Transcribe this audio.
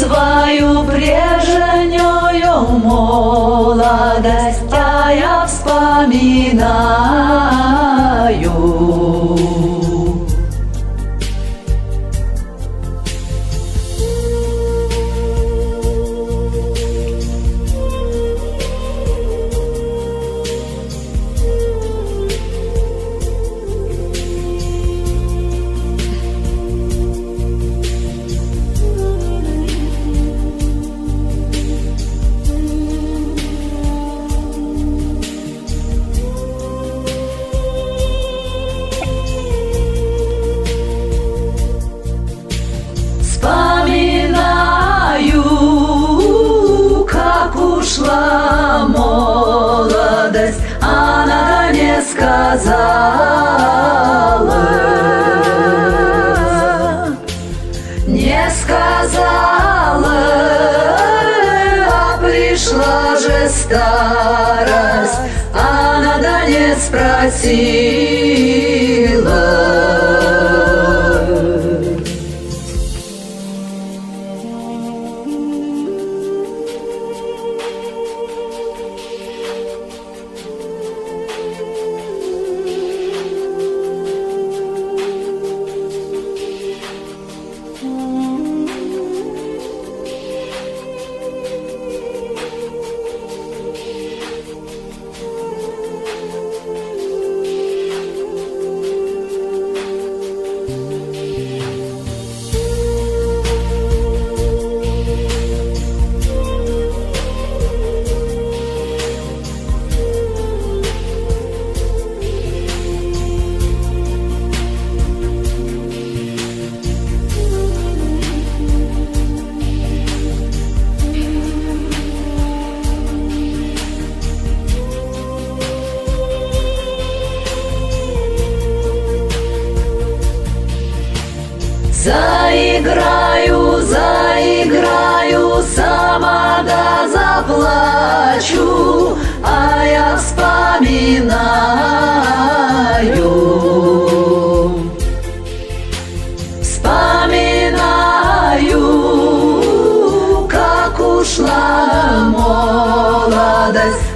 Свою прежнюю молодость я вспоминаю. Сказала, не сказала, а пришла же старость, она да не спросила. Заиграю, заиграю, сама да заплачу, а я вспоминаю. Вспоминаю, как ушла молодость.